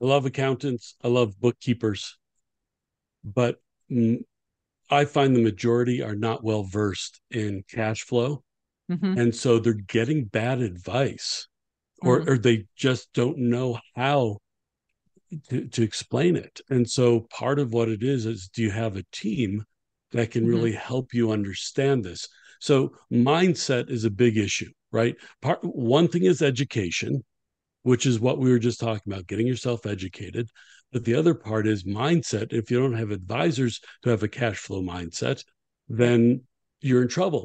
I love accountants. I love bookkeepers, but I find the majority are not well versed in cash flow. Mhm. And so they're getting bad advice or, Mm. or they just don't know how to, to explain it. And so part of what it is is do you have a team that can Mhm. really help you understand this? So mindset is a big issue, right? Part one thing is education, which is what we were just talking about, getting yourself educated. But the other part is mindset. If you don't have advisors who have a cash flow mindset, then you're in trouble.